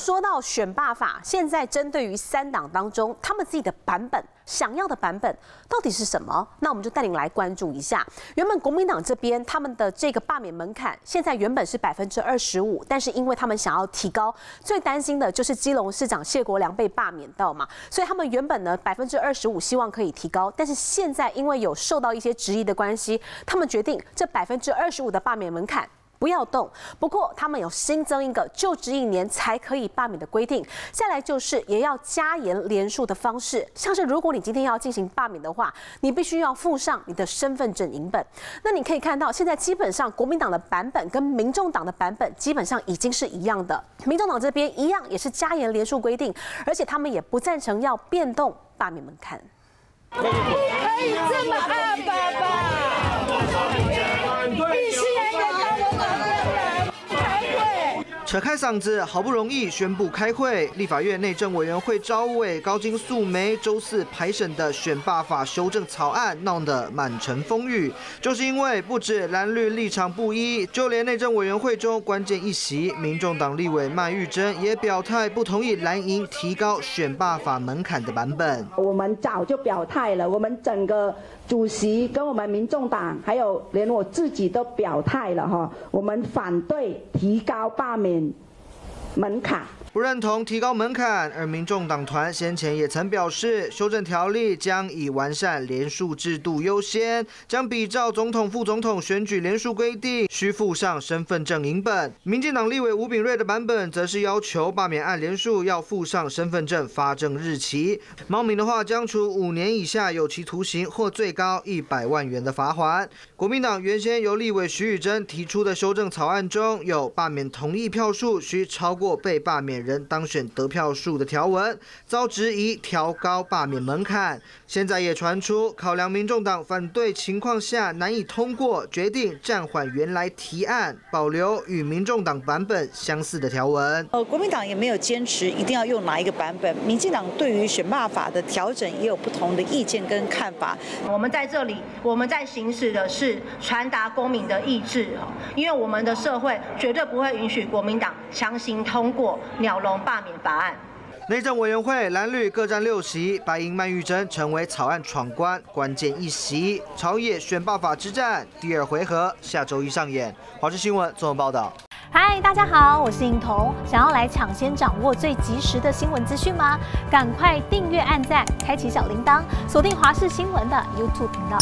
说到选罢法，现在针对于三党当中，他们自己的版本。想要的版本到底是什么？那我们就带领来关注一下。原本国民党这边他们的这个罢免门槛，现在原本是百分之二十五，但是因为他们想要提高，最担心的就是基隆市长谢国良被罢免到嘛，所以他们原本呢百分之二十五希望可以提高，但是现在因为有受到一些质疑的关系，他们决定这百分之二十五的罢免门槛。不要动。不过他们有新增一个就职一年才可以罢免的规定。再来就是也要加严连署的方式，像是如果你今天要进行罢免的话，你必须要附上你的身份证影本。那你可以看到，现在基本上国民党的版本跟民众党的版本基本上已经是一样的。民众党这边一样也是加严连署规定，而且他们也不赞成要变动罢免门槛。可以这么爱爸爸。扯开嗓子，好不容易宣布开会。立法院内政委员会招委高金素梅周四排审的选罢法修正草案闹得满城风雨，就是因为不止蓝绿立场不一，就连内政委员会中关键一席，民众党立委麦玉珍也表态不同意蓝营提高选罢法门槛的版本。我们早就表态了，我们整个主席跟我们民众党，还有连我自己都表态了哈，我们反对提高罢免。门槛。不认同提高门槛，而民众党团先前也曾表示，修正条例将以完善联署制度优先，将比照总统、副总统选举联署规定，需附上身份证影本。民进党立委吴炳瑞的版本则是要求罢免案联署要附上身份证发证日期。猫民的话将处五年以下有期徒刑或最高一百万元的罚款。国民党原先由立委徐宇珍提出的修正草案中有罢免同意票数需超过被罢免。人当选得票数的条文遭质疑调高罢免门槛，现在也传出考量民众党反对情况下难以通过，决定暂缓原来提案，保留与民众党版本相似的条文。呃，国民党也没有坚持一定要用哪一个版本，民进党对于选罢法的调整也有不同的意见跟看法。我们在这里，我们在行使的是传达公民的意志因为我们的社会绝对不会允许国民党强行通过。鸟笼罢免法案，内政委员会蓝绿各占六席，白银曼玉珍成为草案闯关关键一席。朝野选罢法之战第二回合下周一上演。华视新闻综合报道。嗨，大家好，我是颖彤。想要来抢先掌握最及时的新闻资讯吗？赶快订阅、按赞、开启小铃铛，锁定华视新闻的 YouTube 频道。